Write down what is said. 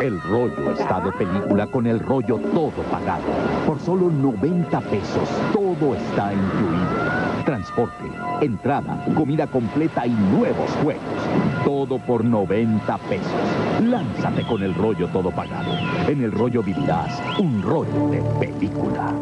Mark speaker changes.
Speaker 1: El rollo está de película con el rollo todo pagado. Por solo 90 pesos, todo está incluido. Transporte, entrada, comida completa y nuevos juegos. Todo por 90 pesos. Lánzate con el rollo todo pagado. En el rollo vivirás un rollo de película.